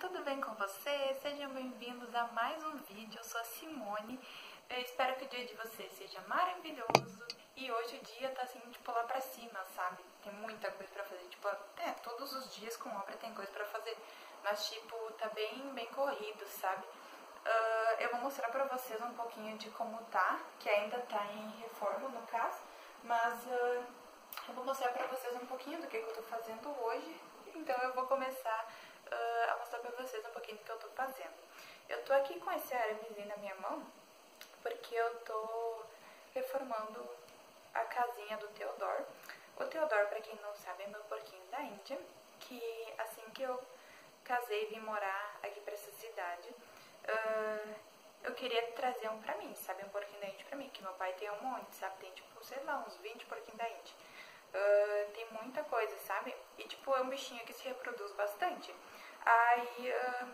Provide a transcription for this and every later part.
tudo bem com vocês? Sejam bem-vindos a mais um vídeo, eu sou a Simone. Eu espero que o dia de vocês seja maravilhoso. E hoje o dia tá assim, tipo, lá pra cima, sabe? Tem muita coisa pra fazer, tipo, é, todos os dias com obra tem coisa pra fazer. Mas, tipo, tá bem, bem corrido, sabe? Uh, eu vou mostrar pra vocês um pouquinho de como tá, que ainda tá em reforma no caso. Mas uh, eu vou mostrar pra vocês um pouquinho do que, que eu tô fazendo hoje. Então eu vou começar uh, a mostrar pra vocês um pouquinho do que eu tô fazendo. Eu tô aqui com esse aramezinho na minha mão, porque eu tô reformando a casinha do Theodor. O Theodor, pra quem não sabe, é meu porquinho da Índia, que assim que eu casei e vim morar aqui pra essa cidade, uh, eu queria trazer um pra mim, sabe? Um porquinho da Índia pra mim, que meu pai tem um monte, sabe? Tem tipo, sei lá, uns 20 porquinhos da Índia. Uh, tem muita coisa, sabe? E, tipo, é um bichinho que se reproduz bastante. Aí, uh,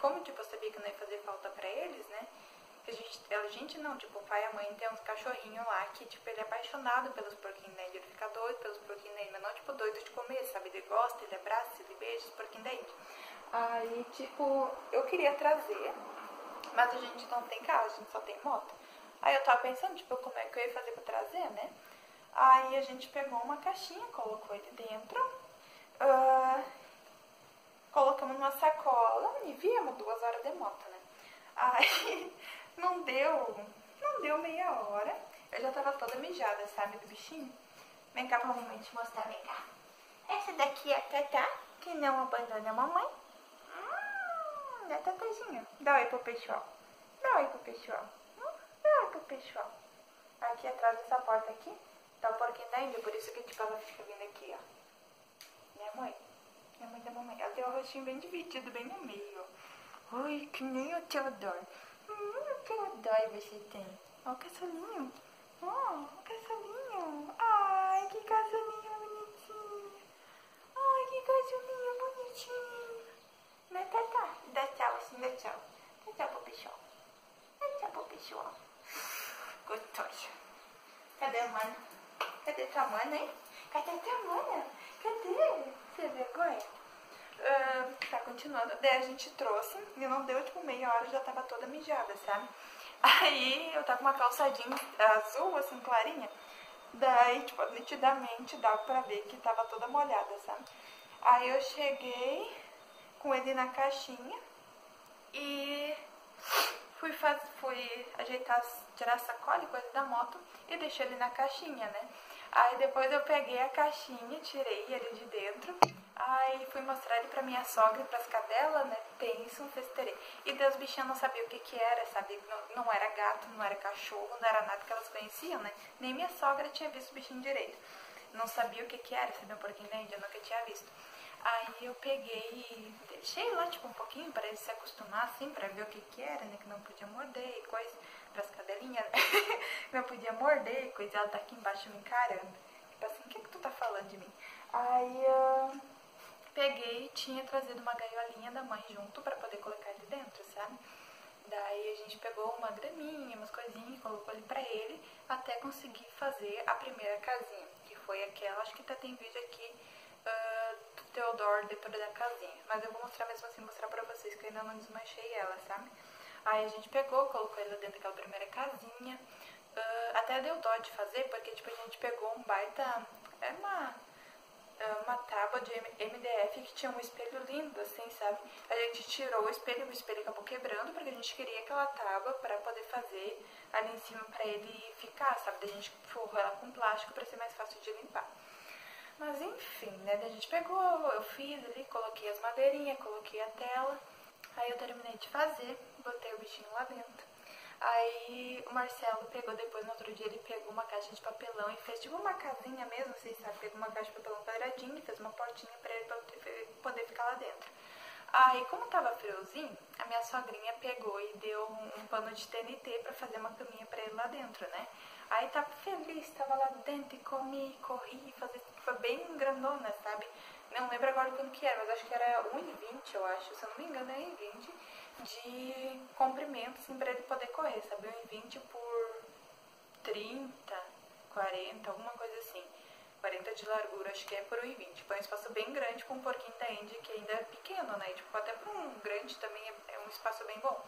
como, tipo, eu sabia que não ia fazer falta pra eles, né? A gente, a gente não, tipo, o pai e a mãe tem uns cachorrinhos lá que, tipo, ele é apaixonado pelos porquinhos Índia. Ele fica doido pelos porquinhos Índia, mas não, tipo, doido de comer, sabe? Ele gosta, ele abraça, ele beija os porquinhos Índia. Aí, tipo, eu queria trazer, mas a gente não tem carro, a gente só tem moto. Aí eu tava pensando, tipo, como é que eu ia fazer pra trazer, né? Aí a gente pegou uma caixinha, colocou ele dentro, uh, colocamos numa sacola e viemos duas horas de moto, né? Aí não deu, não deu meia hora, eu já tava toda mijada, sabe, do bichinho. Vem cá pra mamãe te mostrar, vem cá. Essa daqui é a Tatá, que não abandona a mamãe. Hum, da Tatazinha. Dá oi pro pessoal. Dá oi pro pessoal. Hum, dá oi pro pessoal. Aqui atrás dessa porta aqui, Tá o porquinho da Índia, por isso que tipo, ela fica vindo aqui, ó. Minha mãe. Minha mãe da mamãe. Ela tem um rostinho bem dividido, bem no meio. Oi, que nem o Teodoro. Hum, o Teodoro você tem. Ó o caçulinho. Ó, o caçulinho. Ai, que caçulinho bonitinho. Ai, que caçulinho bonitinho. Né, Tata? Dá tchau, assim, dá tchau. Dá tchau pro pessoal. Dá tchau pro pessoal. Gostoso. Cadê a mãe? Cadê tua mãe, hein? Cadê tua mãe? Cadê? Você vergonha? Uh, tá, continuando. Daí a gente trouxe e não deu tipo meia hora, já tava toda mijada, sabe? Aí eu tava com uma calça jeans azul, assim, clarinha. Daí, tipo, nitidamente dava pra ver que tava toda molhada, sabe? Aí eu cheguei com ele na caixinha e fui, faz, fui ajeitar, tirar a sacola e coisa da moto e deixei ele na caixinha, né? Aí depois eu peguei a caixinha, tirei ele de dentro, aí fui mostrar ele pra minha sogra e pras cadelas, né? Pensa um festerê. E Deus bichinha não sabia o que que era, sabe? Não, não era gato, não era cachorro, não era nada que elas conheciam, né? Nem minha sogra tinha visto o bichinho direito. Não sabia o que que era, sabia um porquinho da Índia, nunca tinha visto. Aí eu peguei e deixei lá, tipo, um pouquinho para ele se acostumar, assim, pra ver o que que era, né? Que não podia morder e coisa pras cadelinhas, não podia morder coisa, ela tá aqui embaixo me encarando. Tipo assim, o que que tu tá falando de mim? Aí eu peguei tinha trazido uma gaiolinha da mãe junto pra poder colocar ele dentro, sabe? Daí a gente pegou uma graminha, umas coisinhas, colocou ali pra ele, até conseguir fazer a primeira casinha, que foi aquela, acho que até tem vídeo aqui uh, do Theodore dentro da casinha. Mas eu vou mostrar mesmo assim, mostrar pra vocês que eu ainda não desmanchei ela, sabe? Aí a gente pegou, colocou ele dentro daquela primeira casinha. Uh, até deu dó de fazer, porque tipo, a gente pegou um baita. É uma, é uma tábua de MDF que tinha um espelho lindo, assim, sabe? A gente tirou o espelho, o espelho acabou quebrando, porque a gente queria aquela tábua para poder fazer ali em cima para ele ficar, sabe? Daí a gente forrou ela com plástico para ser mais fácil de limpar. Mas enfim, né? Daí a gente pegou, eu fiz ali, coloquei as madeirinhas, coloquei a tela. Aí eu terminei de fazer, botei o bichinho lá dentro. Aí o Marcelo pegou depois, no outro dia, ele pegou uma caixa de papelão e fez tipo uma casinha mesmo, vocês sabem, pegou uma caixa de papelão quadradinha e fez uma portinha pra ele poder ficar lá dentro. Aí, como tava friozinho, a minha sogrinha pegou e deu um, pano de TNT pra fazer uma caminha pra ele lá dentro, né? Aí tava feliz, tava lá dentro e comi, corri, fazer, foi bem grandona, sabe? Não lembro agora quanto que era, mas acho que era 1,20, eu acho, se eu não me engano, é 1,20 de comprimento, assim, pra ele poder correr, sabe? 1,20 por 30, 40, alguma coisa assim. 40 de largura, acho que é por 1,20. Tipo, é um espaço bem grande para um porquinho da Índia, que ainda é pequeno, né? Tipo, até para um grande também é, é um espaço bem bom.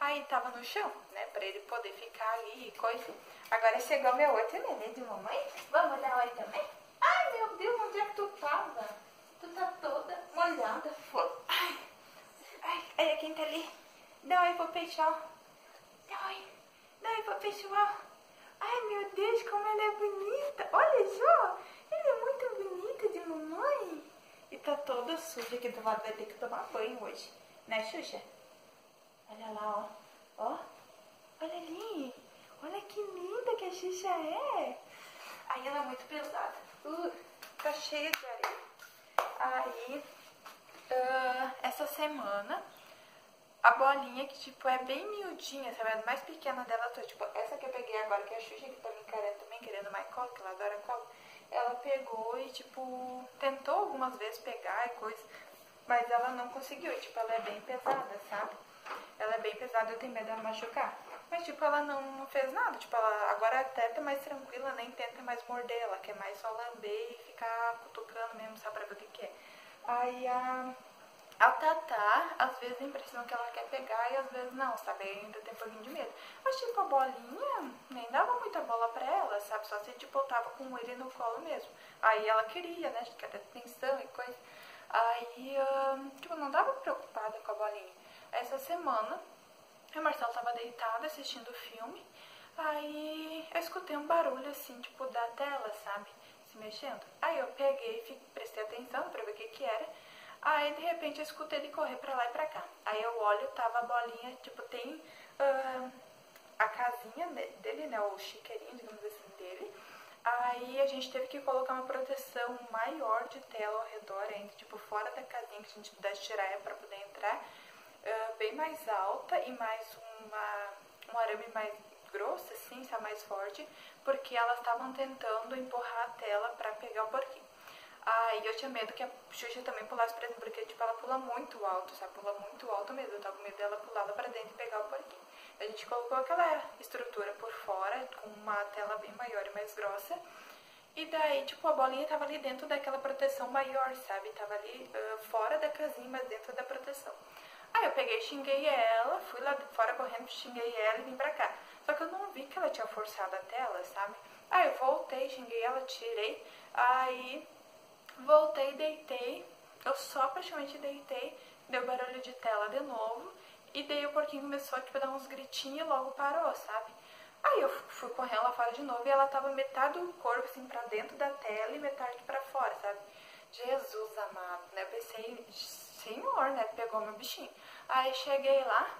Aí tava no chão, né? Pra ele poder ficar ali e coisa. Agora chegou meu outro neném de mamãe. Vamos dar oi também? Ai, meu Deus, onde é que tu tava? Tu tá toda molhada. Ai, ai, olha quem tá ali. Dá oi pro pessoal. Dá oi. Dá oi pro pessoal. Ai, meu Deus, como ela é bonita. Olha só. Ela é muito bonita de mamãe. E tá toda suja que tu vai ter que tomar banho hoje. Né, Xuxa? Olha lá, ó. Ó. Olha ali. Olha que linda que a Xuxa é. Aí ela é muito pesada. Uh, tá cheia de areia. Aí, uh, essa semana, a bolinha que, tipo, é bem miudinha, sabe? A mais pequena dela, tô, tipo, essa que eu peguei agora, que é a Xuxa, que tá me encarando também, querendo mais colo, que ela adora colo. Ela pegou e, tipo, tentou algumas vezes pegar e coisa, mas ela não conseguiu. E, tipo, ela é bem pesada, sabe? Ela é bem pesada, eu tenho medo dela machucar. Mas, tipo, ela não, não fez nada. Tipo, ela agora até tá mais tranquila, nem tenta mais morder. Ela quer mais só lamber e ficar cutucando mesmo, sabe, pra ver o que, que é. Aí a, a Tatá, às vezes a impressão que ela quer pegar e às vezes não, sabe? Ainda tem um pouquinho de medo. Mas, tipo, a bolinha nem dava muita bola pra ela, sabe? Só se, tipo, tava com ele no colo mesmo. Aí ela queria, né? Que até atenção e coisa. Aí, tipo, não tava preocupada com a bolinha. Essa semana, a Marcela tava deitada assistindo o filme, aí eu escutei um barulho assim, tipo, da tela, sabe? Mexendo. Aí eu peguei, prestei atenção pra ver o que que era. Aí de repente eu escutei ele correr pra lá e pra cá. Aí eu olho, tava a bolinha, tipo, tem uh, a casinha dele, né? O chiqueirinho, digamos assim, dele. Aí a gente teve que colocar uma proteção maior de tela ao redor ainda, tipo, fora da casinha que a gente pudesse tirar pra poder entrar uh, bem mais alta e mais uma, um arame mais grosso, assim, sabe, mais forte, porque elas estavam tentando empurrar a tela para pegar o porquinho. Aí ah, eu tinha medo que a Xuxa também pulasse pra dentro, porque, tipo, ela pula muito alto, sabe? Pula muito alto mesmo. Eu tava com medo dela pular lá pra dentro e pegar o porquinho. A gente colocou aquela estrutura por fora, com uma tela bem maior e mais grossa. E daí, tipo, a bolinha tava ali dentro daquela proteção maior, sabe? Tava ali uh, fora da casinha, mas dentro da proteção. Aí eu peguei, xinguei ela, fui lá fora correndo, xinguei ela e vim pra cá. Só que eu não vi que ela tinha forçado a tela, sabe? Aí eu voltei, xinguei ela, tirei. Aí voltei, deitei. Eu só praticamente deitei, deu barulho de tela de novo. E daí o porquinho começou tipo, a dar uns gritinhos e logo parou, sabe? Aí eu fui correndo lá fora de novo e ela tava metade do corpo assim pra dentro da tela e metade pra fora, sabe? Jesus amado, né? Eu pensei, senhor, né? Pegou meu bichinho. Aí cheguei lá,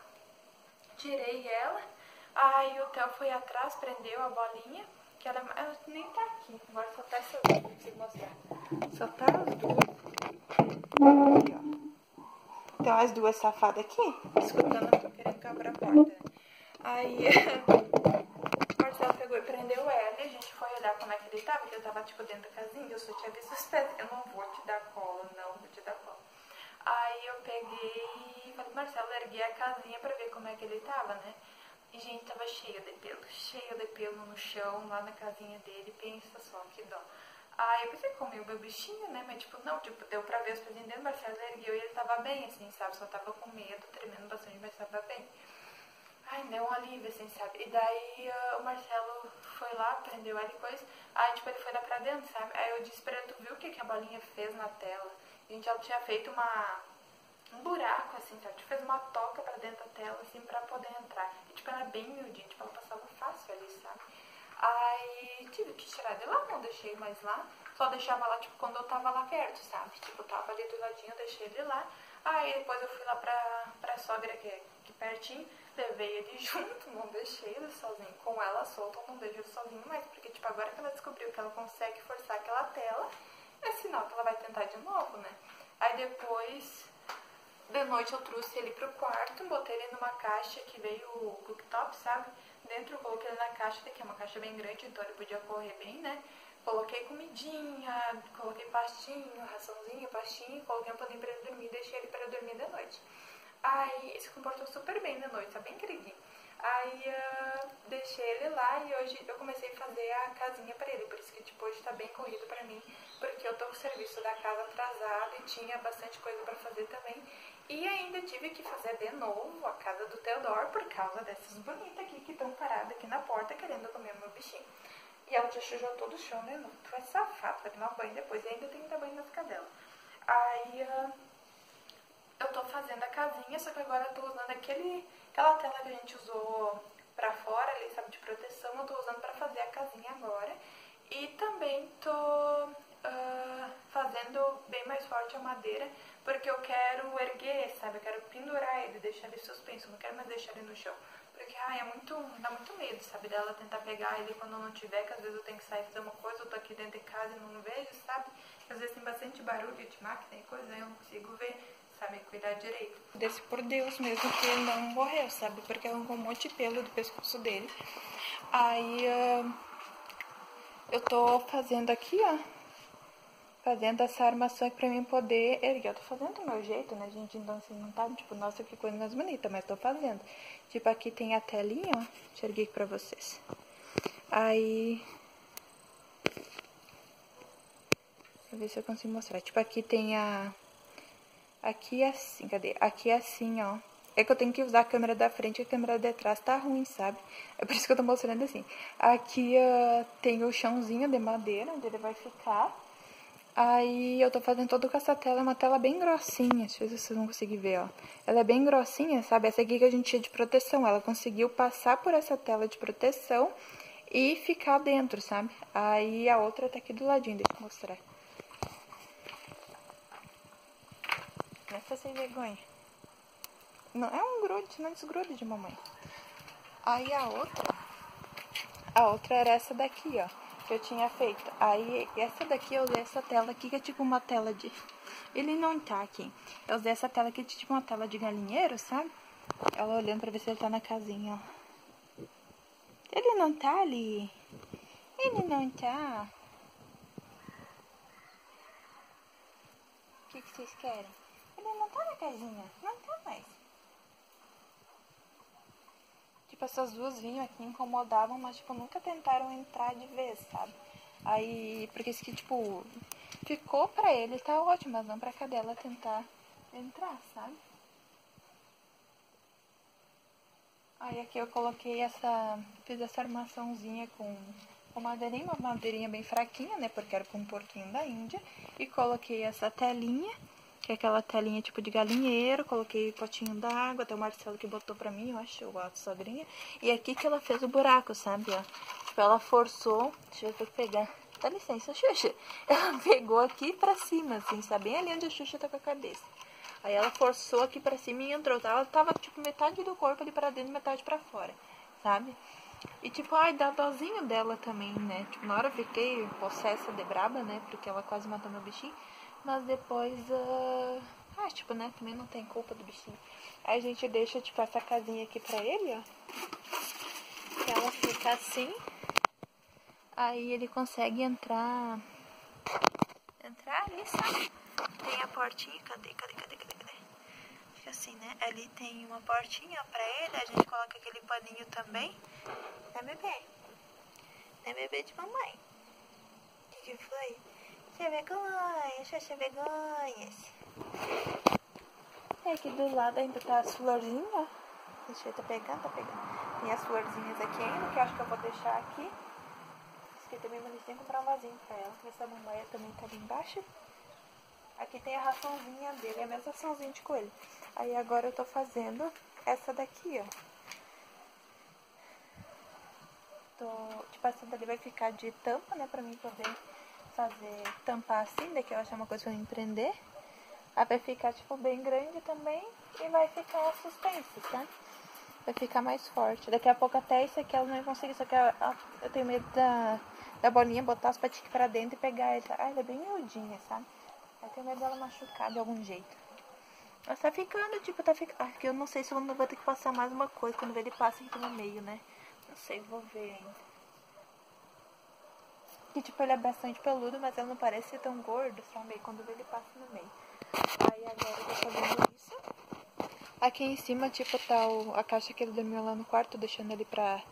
tirei ela, aí o Theo foi atrás, prendeu a bolinha, que ela, ela nem tá aqui, agora só tá essa pra vocês mostrar. Só tá as duas. Aqui, ó. Então as duas safadas aqui, escutando, eu tô querendo quebrar a porta, né? Aí o Marcelo pegou e prendeu ela e a gente foi olhar como é que ele tava, porque eu tava tipo dentro da casinha, eu só tinha visto os pés. Eu não vou te dar cola, não vou te dar cola. Aí eu peguei e falei, Marcelo, ergui a casinha pra ver como é que ele tava, né? E, gente, tava cheio de pelo, cheio de pelo no chão, lá na casinha dele, pensa só, que dó. Aí eu pensei, comeu meu bichinho, né? Mas, tipo, não, tipo, deu pra ver os pezinhos dele, Marcelo ergueu e ele tava bem, assim, sabe? Só tava com medo, tremendo bastante, mas tava bem. Ai, deu um alívio, assim, sabe? E daí uh, o Marcelo foi lá, prendeu ela e coisa. Aí, tipo, ele foi lá pra dentro, sabe? Aí eu disse pra ele, tu viu o que, que a bolinha fez na tela? Gente ela tinha feito uma, um buraco, assim, sabe? Tipo, fez uma toca pra dentro da tela, assim, pra poder entrar. E, tipo, era bem miudinha, tipo, ela passava fácil ali, sabe? Aí tive que tirar de lá, não deixei mais lá. Só deixava lá, tipo, quando eu tava lá perto, sabe? Tipo, tava ali do ladinho, eu deixei ele lá. Aí depois eu fui lá pra, pra sogra, que é aqui pertinho, levei ele junto, não deixei ele sozinho. Com ela solta, não deixo ele sozinho mais. Porque, tipo, agora que ela descobriu que ela consegue forçar aquela tela, é sinal que ela vai tentar de novo, né? Aí depois, de noite eu trouxe ele pro quarto, botei ele numa caixa que veio o cooktop, sabe? Dentro eu coloquei ele na caixa, que é uma caixa bem grande, então ele podia correr bem, né? Coloquei comidinha, coloquei pastinho, raçãozinha, pastinho, coloquei um paninho pra ele dormir, deixei ele para dormir de noite. Aí ele se comportou super bem de noite, tá bem queridinho. Aí uh, deixei ele lá e hoje eu comecei a fazer a casinha pra ele. Por isso que tipo, hoje tá bem corrido pra mim, porque eu tô com o serviço da casa atrasado e tinha bastante coisa pra fazer também. E ainda tive que fazer de novo a casa do Teodoro por causa dessas bonitas aqui que estão paradas aqui na porta querendo comer meu bichinho. E ela já sujou todo o chão de novo. Tu é safado, vai tomar banho depois. E ainda tem que dar banho nas cadelas. Aí uh, eu tô fazendo a casinha, só que agora eu tô usando aquele, aquela tela que a gente usou pra fora ali, sabe, de proteção. Eu tô usando pra fazer a casinha agora. E também tô uh, fazendo bem mais forte a madeira, porque eu quero erguer, sabe, eu quero pendurar ele, deixar ele suspenso, não quero mais deixar ele no chão. Porque, ai, é muito, dá muito medo, sabe, dela tentar pegar ele quando não tiver, que às vezes eu tenho que sair fazer uma coisa, eu tô aqui dentro de casa e não vejo, sabe? Às vezes tem bastante barulho de máquina e coisa, eu não consigo ver, sabe, cuidar direito. Desse por Deus mesmo que ele não morreu, sabe, porque arrancou um monte de pelo do pescoço dele. Aí, uh, eu tô fazendo aqui, ó, fazendo essa armação pra mim poder erguer. Eu tô fazendo do meu jeito, né, gente? Então, assim, não tá, tipo, nossa, que coisa mais bonita, mas tô fazendo. Tipo, aqui tem a telinha, ó. Deixa eu erguer aqui pra vocês. Aí... Deixa eu ver se eu consigo mostrar. Tipo, aqui tem a... Aqui é assim, cadê? Aqui é assim, ó. É que eu tenho que usar a câmera da frente e a câmera de trás tá ruim, sabe? É por isso que eu tô mostrando assim. Aqui uh, tem o chãozinho de madeira, onde ele vai ficar. Aí eu tô fazendo todo com essa tela, é uma tela bem grossinha, deixa eu ver se vocês vão conseguir ver, ó. Ela é bem grossinha, sabe? Essa aqui que a gente tinha de proteção, ela conseguiu passar por essa tela de proteção e ficar dentro, sabe? Aí a outra tá aqui do ladinho, deixa eu mostrar. Essa sem vergonha. Não, é um grude, não desgruda de mamãe. Aí a outra, a outra era essa daqui, ó que eu tinha feito. Aí, essa daqui, eu usei essa tela aqui, que é tipo uma tela de... Ele não tá aqui. Eu usei essa tela aqui, tipo uma tela de galinheiro, sabe? Ela olhando pra ver se ele tá na casinha, ó. Ele não tá ali. Ele não tá. O que, que vocês querem? Ele não tá na casinha. Não tá mais. Tipo, essas duas vinham aqui incomodavam, mas, tipo, nunca tentaram entrar de vez, sabe? Aí, porque isso que, tipo, ficou pra ele, tá ótimo, mas não pra cadela tentar entrar, sabe? Aí aqui eu coloquei essa, fiz essa armaçãozinha com, com madeirinha, uma madeirinha bem fraquinha, né, porque era com um porquinho da Índia. E coloquei essa telinha que é aquela telinha tipo de galinheiro, coloquei potinho d'água, até o Marcelo que botou pra mim, eu acho, eu gosto sogrinha. E aqui que ela fez o buraco, sabe, ó. Tipo, ela forçou, deixa eu pegar, dá licença, Xuxa. Ela pegou aqui pra cima, assim, sabe, bem ali onde a Xuxa tá com a cabeça. Aí ela forçou aqui pra cima e entrou, tá? Ela tava, tipo, metade do corpo ali pra dentro, metade pra fora, sabe? E tipo, ai, dá dozinho dela também, né? Tipo, na hora eu fiquei possessa de braba, né? Porque ela quase matou meu bichinho. Mas depois, uh... ah, tipo, né, também não tem culpa do bichinho. Aí a gente deixa, tipo, essa casinha aqui pra ele, ó. Que ela fica assim. Aí ele consegue entrar... Entrar ali, sabe? Tem a portinha, cadê, cadê, cadê, cadê, cadê? Fica assim, né? Ali tem uma portinha pra ele, a gente coloca aquele paninho também. É bebê. É bebê de mamãe. O que, que foi? Sem vergonha, Xuxa vergonhas. E aqui do lado ainda tá as florzinhas. Deixa eu tá pegando, tá pegando. Tem as florzinhas aqui ainda, que eu acho que eu vou deixar aqui. Isso também vou deixar comprar um vasinho pra ela. Essa mamãe também tá ali embaixo. Aqui tem a raçãozinha dele, é a mesma raçãozinha de coelho. Aí agora eu tô fazendo essa daqui, ó. Tô, tipo, essa dali vai ficar de tampa, né, pra mim poder fazer, tampar assim, daqui eu achar uma coisa pra eu empreender. Aí vai ficar, tipo, bem grande também e vai ficar suspenso, tá? Vai ficar mais forte. Daqui a pouco até isso aqui ela não vai conseguir, só que ela, eu tenho medo da, da bolinha botar os patinhos pra dentro e pegar ele. Ah, ela é bem miudinha, sabe? Aí tenho medo dela machucar de algum jeito. Mas tá ficando, tipo, tá ficando. Ah, eu não sei se eu vou ter que passar mais uma coisa quando ele passa aqui no meio, né? Não sei, vou ver ainda. Que tipo, ele é bastante peludo, mas ele não parece ser tão gordo, sabe? Quando ele passa no meio. Aí agora eu tô fazendo isso. Aqui em cima, tipo, tá o, a caixa que ele dormiu lá no quarto, deixando ele pra,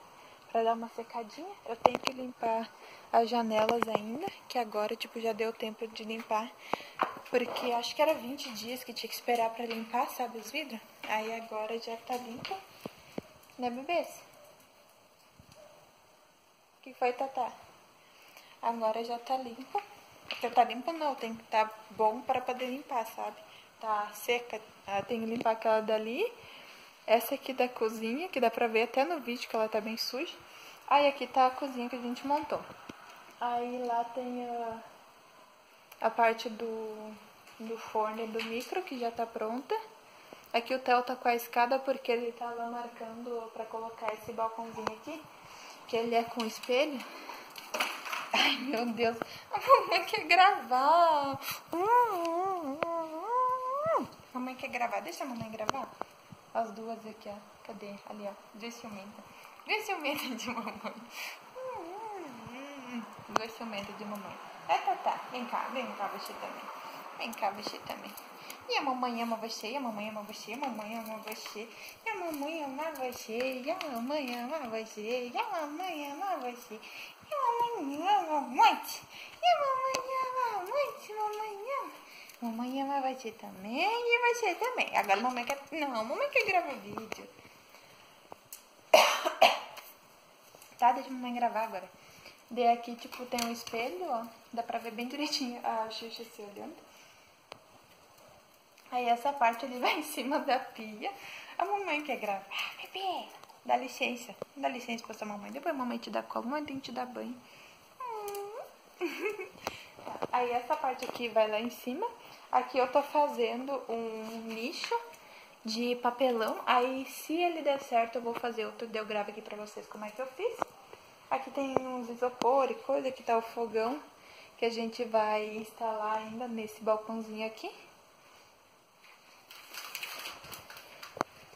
pra dar uma secadinha. Eu tenho que limpar as janelas ainda, que agora, tipo, já deu tempo de limpar. Porque acho que era 20 dias que tinha que esperar pra limpar, sabe, os vidros? Aí agora já tá limpo. Né, bebês? O que foi, Tatá? Agora já tá limpo. Porque tá limpo não, tem que tá bom para poder limpar, sabe? Tá seca, ah, tem que limpar aquela dali. Essa aqui da cozinha, que dá pra ver até no vídeo que ela tá bem suja. Aí aqui tá a cozinha que a gente montou. Aí lá tem a, a parte do, do forno e do micro, que já tá pronta. Aqui o Theo tá com a escada porque ele tá marcando pra colocar esse balcãozinho aqui, que ele é com espelho. Ai, meu Deus. A mamãe quer gravar. A mamãe quer gravar. Deixa a mamãe gravar. As duas aqui, ó. Cadê? Ali, ó. Duas ciumentas. Duas ciumentas de mamãe. Duas ciumentas de mamãe. É, tá, tá. Vem cá. Vem cá você também. Vem cá você também. E a mamãe ama você, e a mamãe ama você, e a mamãe ama você, e a mamãe ama você, e a mamãe ama você, e a mamãe ama você, e a mamãe ama muito, e mamãe ama muito, mamãe ama. Mamãe ama você também e você também. Agora mamãe quer. Não, mamãe quer gravar vídeo. Tá, deixa a mamãe gravar agora. Daí aqui, tipo, tem um espelho, ó. Dá pra ver bem direitinho a Xuxa se olhando. Aí essa parte ali vai em cima da pia. A mamãe quer gravar. Ah, bebê, dá licença. Dá licença pra sua mamãe. Depois a mamãe te dá colo, a mamãe tem que te dar banho. Aí essa parte aqui vai lá em cima. Aqui eu tô fazendo um nicho de papelão. Aí se ele der certo eu vou fazer outro. Eu gravo aqui pra vocês como é que eu fiz. Aqui tem uns isopor e coisa. Aqui tá o fogão que a gente vai instalar ainda nesse balcãozinho aqui.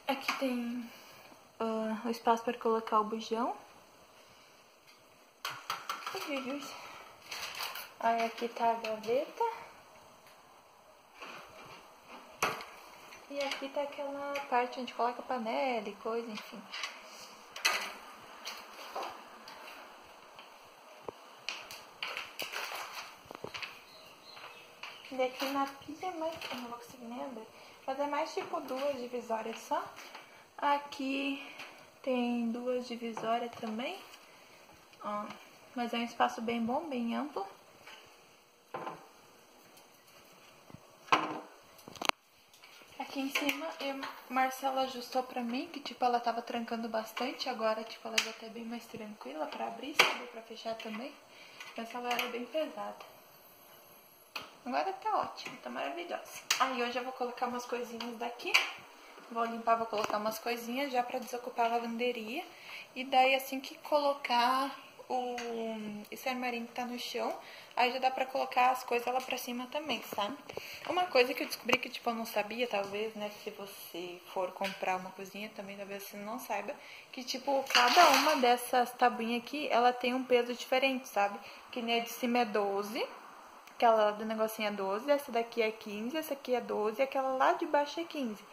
Aqui tem uh, o espaço para colocar o bujão. Aí aqui tá a gaveta. E aqui tá aquela parte onde coloca panela e coisa, enfim. E aqui na pia, mas eu não vou conseguir nem abrir. Fazer mais tipo duas divisórias só. Aqui tem duas divisórias também. Ó, mas é um espaço bem bom, bem amplo. Aqui em cima, eu, Marcela ajustou pra mim, que tipo, ela tava trancando bastante. Agora, tipo, ela já tá bem mais tranquila pra abrir, sabe? Pra fechar também. Essa ela era bem pesada. Agora tá ótimo, tá maravilhosa. Aí hoje eu vou colocar umas coisinhas daqui. Vou limpar, vou colocar umas coisinhas já pra desocupar a lavanderia. E daí assim que colocar o, esse armarinho que tá no chão, aí já dá pra colocar as coisas lá pra cima também, sabe? Uma coisa que eu descobri que, tipo, eu não sabia, talvez, né, se você for comprar uma cozinha também, talvez você não saiba, que, tipo, cada uma dessas tabuinhas aqui, ela tem um peso diferente, sabe? Que nem a de cima é 12, Aquela lá do negocinho é 12, essa daqui é 15, essa aqui é 12 e aquela lá de baixo é 15,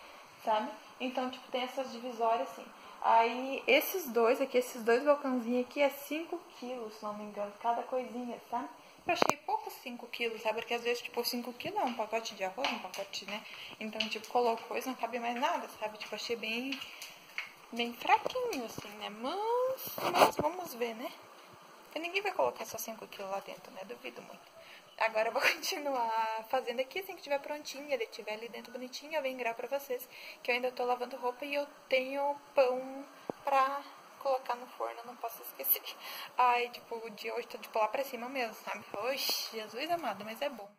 sabe? Então, tipo, tem essas divisórias assim. Aí, esses dois aqui, esses dois balcãozinhos aqui é 5 quilos, se não me engano, cada coisinha, sabe? Eu achei pouco 5 quilos, sabe? Porque às vezes, tipo, 5 quilos é um pacote de arroz, um pacote, né? Então, tipo, colocou e não cabe mais nada, sabe? Tipo, achei bem, bem fraquinho, assim, né? Mas, mas vamos ver, né? Porque ninguém vai colocar só 5 quilos lá dentro, né? Duvido muito. Agora eu vou continuar fazendo aqui, assim que estiver prontinho, ele estiver ali dentro bonitinho, eu venho gravar pra vocês que eu ainda tô lavando roupa e eu tenho pão pra colocar no forno, não posso esquecer. Ai, tipo, o dia hoje tô de pular pra cima mesmo, sabe? Oxe, Jesus amado, mas é bom,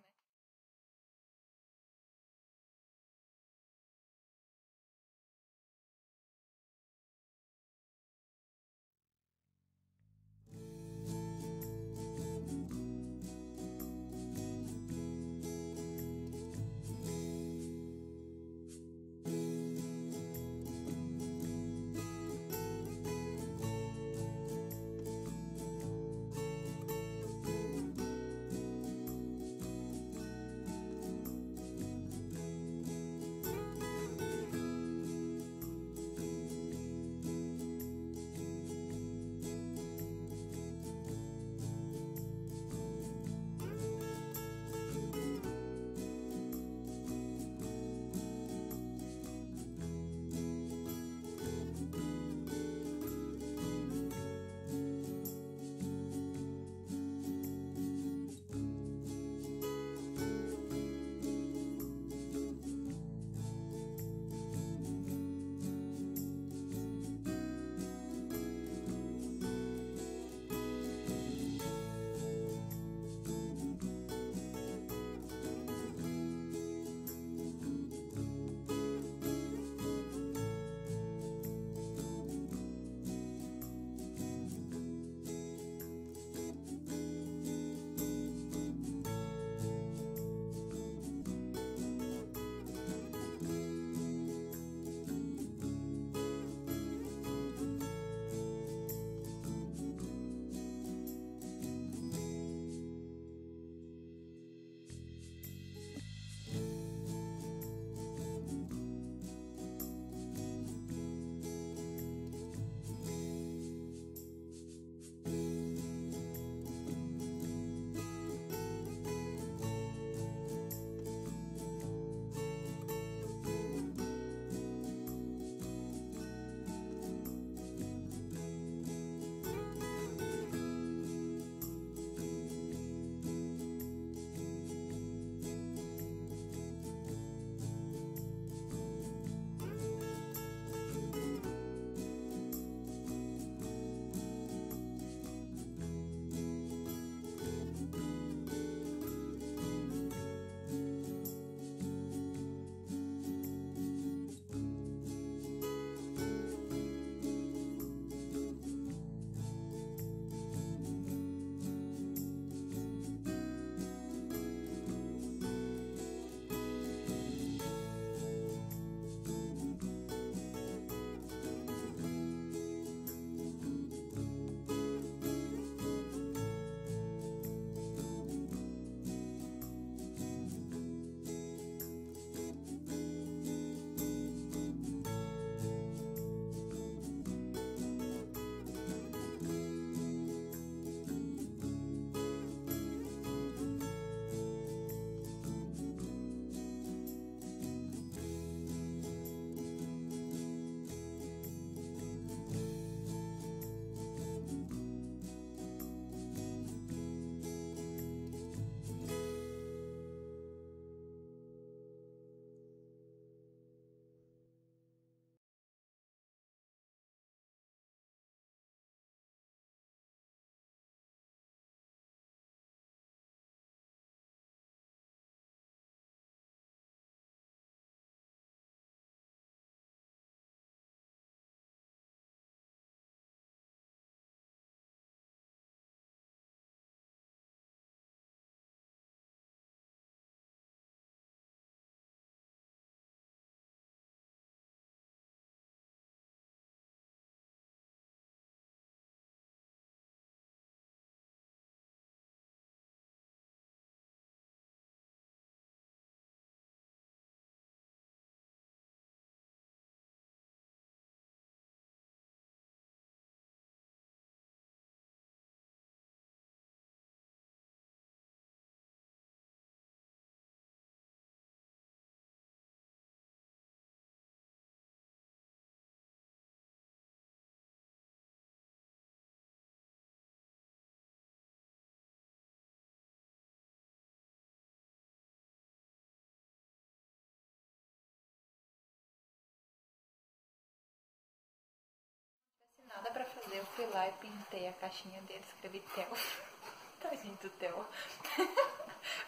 nada pra fazer, eu fui lá e pintei a caixinha dele, escrevi Theo. Tadinho do Theo.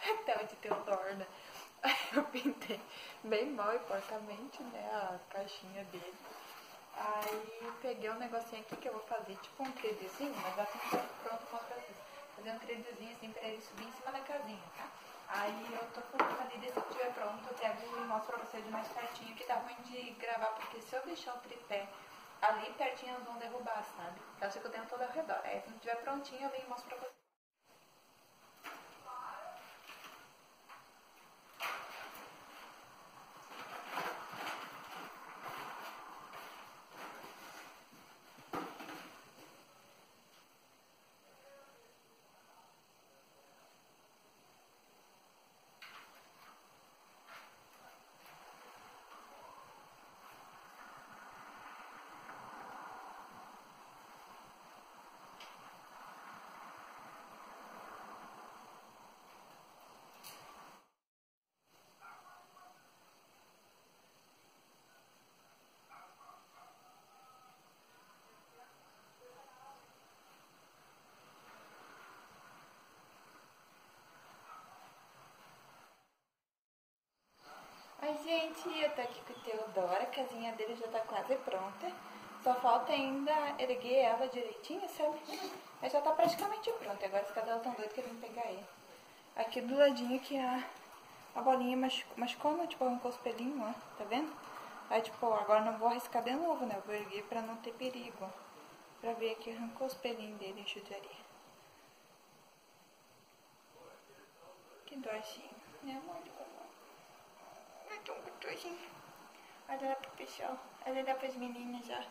é Theo de Teodoro, né? Aí eu pintei bem mal e porcamente, né, a caixinha dele. Aí peguei um negocinho aqui que eu vou fazer, tipo um credezinho, mas já tem pronto, pra vocês. Fazer um credezinho assim pra ele subir em cima da casinha, tá? Aí eu tô fazendo ali, desse que tiver pronto, eu pego e mostro pra vocês mais pertinho, que tá ruim de gravar, porque se eu deixar o tripé ali pertinho, elas vão derrubar, sabe? Que eu tenho todo ao redor. Aí se não tiver prontinho, eu venho e mostro pra vocês. Oi, gente, eu tô aqui com o Teodoro, a casinha dele já tá quase pronta. Só falta ainda erguer ela direitinho, sabe? Mas já tá praticamente pronta. Agora os cadelas tão doidos querendo pegar ele. Aqui do ladinho que a, a bolinha machucou, machucou, né? Tipo, arrancou os pelinhos, ó. Tá vendo? Aí, tipo, agora não vou arriscar de novo, né? Eu vou erguer pra não ter perigo. Pra ver que arrancou os pelinhos dele em judiaria. Que dorzinho. Meu amor tão gostosinho. Olha lá pro pessoal. Olha lá pras meninas, ó.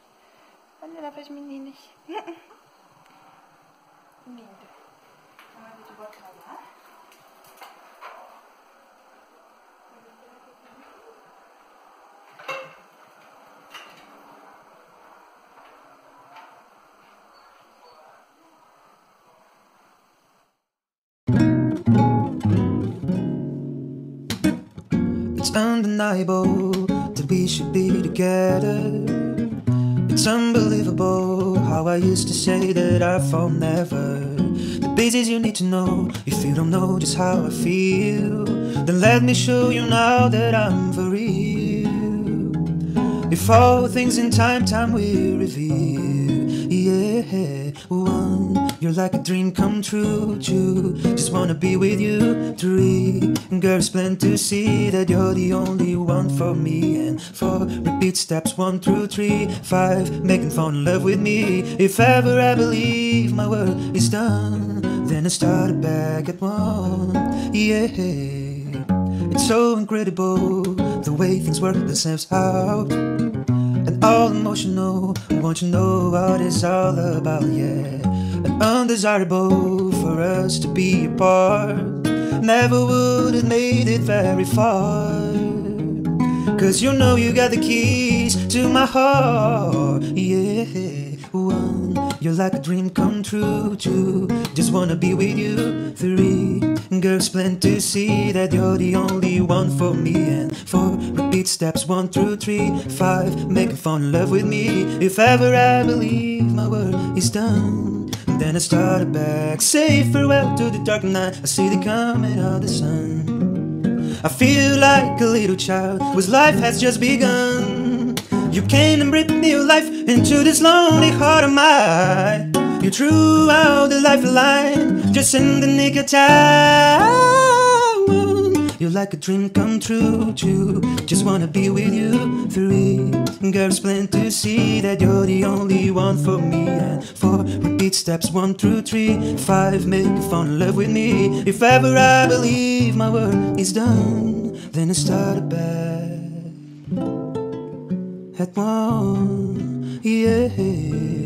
Olha lá pras meninas. Lindo. Vou botar lá. Undeniable that we should be together. It's unbelievable how I used to say that I fall never. The basics you need to know if you don't know just how I feel. Then let me show you now that I'm for real. If all things in time, time will reveal. Yeah, one, you're like a dream come true. Two, just wanna be with you. Three, girls plan to see that you're the only one for me. And four, repeat steps one through three. Five, making fun in love with me. If ever I believe my work is done, then I start back at one. Yeah. It's so incredible the way things work themselves out. And all emotional, won't you know what it's all about? Yeah, and undesirable for us to be apart. Never would have made it very far. Cause you know you got the keys to my heart. Yeah, one, you're like a dream come true. Two, just wanna be with you. Three, girls plan to see that you're the only one for me. And four, repeat steps one through three. Five, make fall in love with me. If ever I believe my work is done, then I start back. Say farewell to the dark night. I see the coming of the sun. I feel like a little child whose life has just begun. You came and breathed new life into this lonely heart of mine. You threw out the lifeline just in the nick of time. You're like a dream come true, too. Just wanna be with you. Three girls plan to see that you're the only one for me. And four repeat steps one through three. Five make you fall in love with me. If ever I believe my work is done, then I start back at one. Yeah.